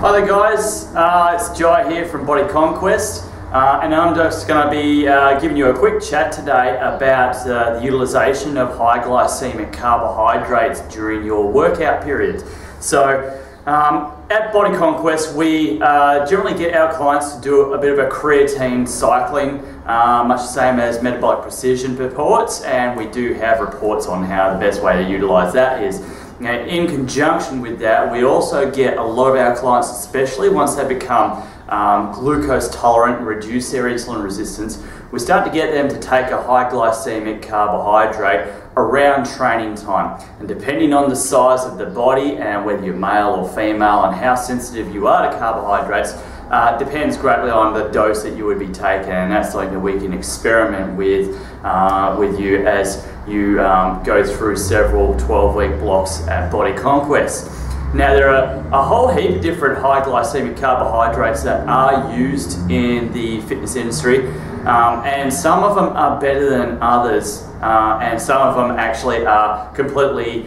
Hi there guys, uh, it's Ji here from Body Conquest uh, and I'm just going to be uh, giving you a quick chat today about uh, the utilisation of high glycemic carbohydrates during your workout periods. So um, at Body Conquest we uh, generally get our clients to do a bit of a creatine cycling, uh, much the same as metabolic precision reports and we do have reports on how the best way to utilise that is now, in conjunction with that, we also get a lot of our clients, especially once they become um, glucose tolerant reduce their insulin resistance, we start to get them to take a high glycemic carbohydrate around training time. And depending on the size of the body and whether you're male or female and how sensitive you are to carbohydrates, uh, depends greatly on the dose that you would be taking, and that's something that we can experiment with uh, with you as you um, go through several 12-week blocks at Body Conquest. Now there are a whole heap of different high glycemic carbohydrates that are used in the fitness industry, um, and some of them are better than others, uh, and some of them actually are completely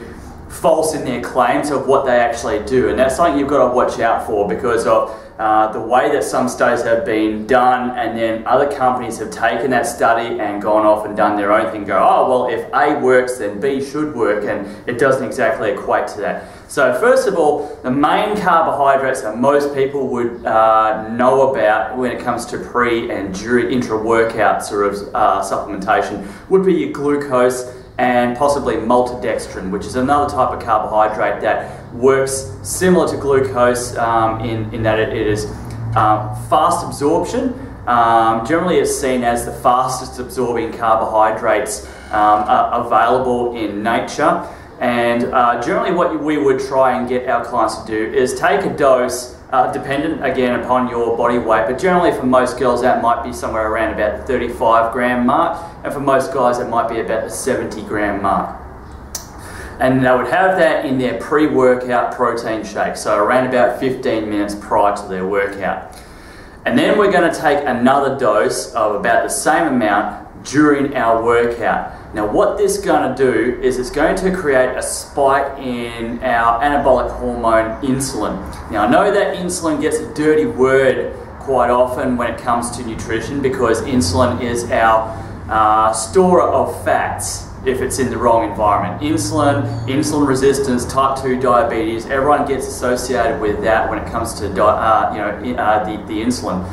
false in their claims of what they actually do, and that's something you've got to watch out for because of uh, the way that some studies have been done, and then other companies have taken that study and gone off and done their own thing. Go, oh well, if A works, then B should work, and it doesn't exactly equate to that. So first of all, the main carbohydrates that most people would uh, know about when it comes to pre and during intra-workout sort of uh, supplementation would be your glucose and possibly maltodextrin, which is another type of carbohydrate that works similar to glucose um, in, in that it, it is um, fast absorption. Um, generally, it's seen as the fastest absorbing carbohydrates um, available in nature. And uh, generally, what we would try and get our clients to do is take a dose uh, dependent again upon your body weight, but generally for most girls that might be somewhere around about the 35 gram mark, and for most guys it might be about the 70 gram mark. And they would have that in their pre-workout protein shake, so around about 15 minutes prior to their workout. And then we're going to take another dose of about the same amount during our workout. Now what this is going to do is it's going to create a spike in our anabolic hormone insulin. Now I know that insulin gets a dirty word quite often when it comes to nutrition because insulin is our uh, store of fats if it's in the wrong environment. Insulin, insulin resistance, type 2 diabetes, everyone gets associated with that when it comes to uh, you know, uh, the, the insulin.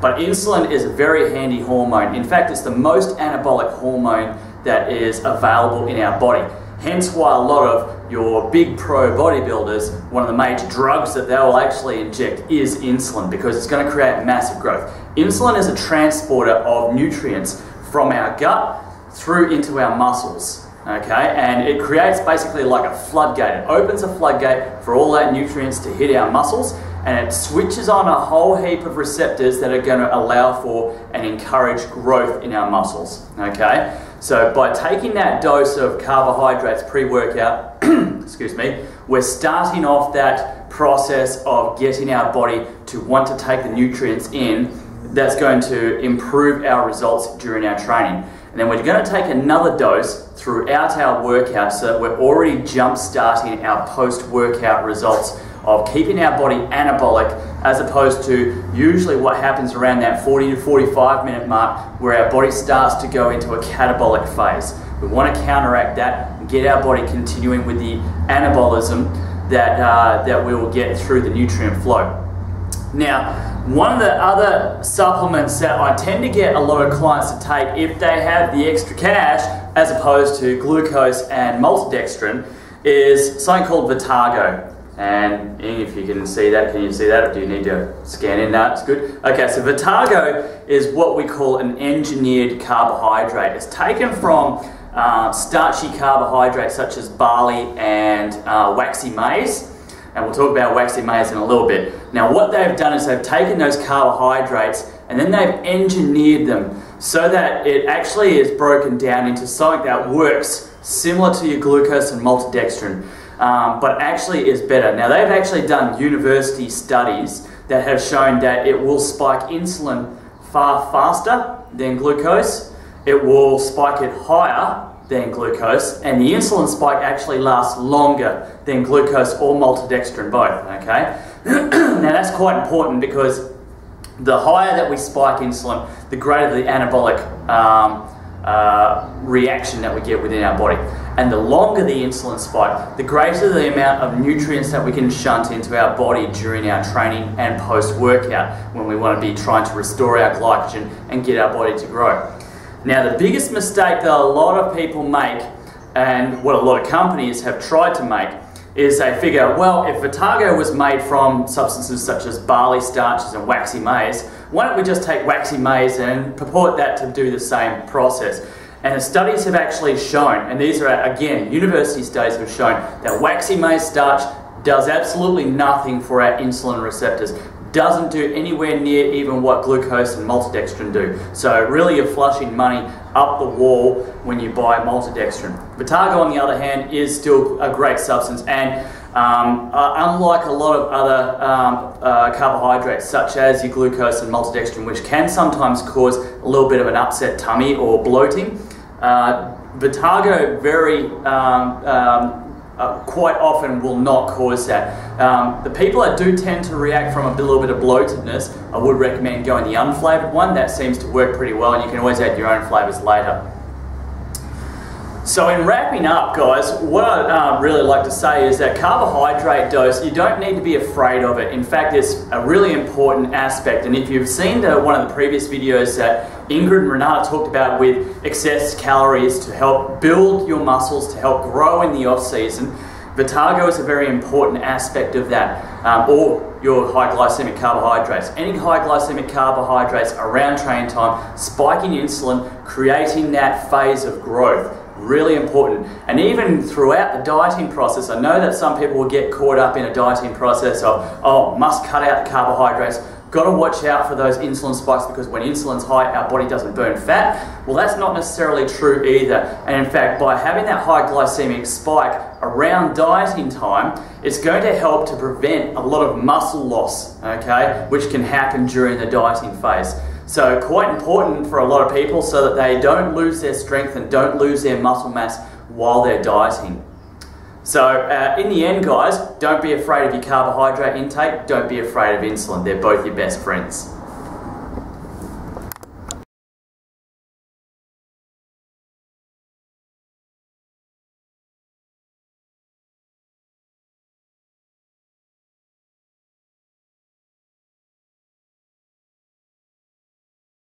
But insulin is a very handy hormone. In fact, it's the most anabolic hormone that is available in our body. Hence why a lot of your big pro bodybuilders, one of the major drugs that they will actually inject is insulin because it's going to create massive growth. Insulin is a transporter of nutrients from our gut through into our muscles. Okay, and it creates basically like a floodgate. It opens a floodgate for all that nutrients to hit our muscles and it switches on a whole heap of receptors that are going to allow for and encourage growth in our muscles. Okay, so by taking that dose of carbohydrates pre-workout, excuse me, we're starting off that process of getting our body to want to take the nutrients in that's going to improve our results during our training. And then we're going to take another dose throughout our workout so that we're already jump starting our post-workout results of keeping our body anabolic as opposed to usually what happens around that 40 to 45 minute mark where our body starts to go into a catabolic phase. We want to counteract that and get our body continuing with the anabolism that, uh, that we will get through the nutrient flow. Now, one of the other supplements that I tend to get a lot of clients to take if they have the extra cash as opposed to glucose and maltodextrin is something called Vitargo. And if you can see that, can you see that? Or do you need to scan in that? It's good. Okay, so Vitargo is what we call an engineered carbohydrate. It's taken from uh, starchy carbohydrates such as barley and uh, waxy maize. And we'll talk about waxy maize in a little bit. Now, what they've done is they've taken those carbohydrates and then they've engineered them so that it actually is broken down into something that works similar to your glucose and maltodextrin um, but actually is better. Now, they've actually done university studies that have shown that it will spike insulin far faster than glucose, it will spike it higher than glucose, and the insulin spike actually lasts longer than glucose or maltodextrin both, okay? now that's quite important because the higher that we spike insulin, the greater the anabolic um, uh, reaction that we get within our body. And the longer the insulin spike, the greater the amount of nutrients that we can shunt into our body during our training and post workout when we want to be trying to restore our glycogen and get our body to grow. Now, the biggest mistake that a lot of people make, and what a lot of companies have tried to make, is they figure, well, if Vitargo was made from substances such as barley starches and waxy maize, why don't we just take waxy maize and purport that to do the same process? And the studies have actually shown, and these are again, university studies have shown that waxy maize starch does absolutely nothing for our insulin receptors. Doesn't do anywhere near even what glucose and maltodextrin do. So really you're flushing money up the wall when you buy maltodextrin. Vitargo on the other hand is still a great substance and um, uh, unlike a lot of other um, uh, carbohydrates, such as your glucose and maltodextrin, which can sometimes cause a little bit of an upset tummy or bloating, uh, Vitargo very um, um uh, quite often will not cause that. Um, the people that do tend to react from a little bit of bloatedness, I would recommend going the unflavoured one. That seems to work pretty well, and you can always add your own flavours later. So in wrapping up, guys, what I uh, really like to say is that carbohydrate dose, you don't need to be afraid of it. In fact, it's a really important aspect. And if you've seen the, one of the previous videos that Ingrid and Renata talked about with excess calories to help build your muscles, to help grow in the off season, Vitargo is a very important aspect of that, um, or your high glycemic carbohydrates. Any high glycemic carbohydrates around training time, spiking insulin, creating that phase of growth. Really important. And even throughout the dieting process, I know that some people will get caught up in a dieting process of, oh, must cut out the carbohydrates. Got to watch out for those insulin spikes because when insulin's high, our body doesn't burn fat. Well, that's not necessarily true either. And in fact, by having that high glycemic spike around dieting time, it's going to help to prevent a lot of muscle loss, okay, which can happen during the dieting phase. So quite important for a lot of people so that they don't lose their strength and don't lose their muscle mass while they're dieting. So uh, in the end, guys, don't be afraid of your carbohydrate intake. Don't be afraid of insulin. They're both your best friends.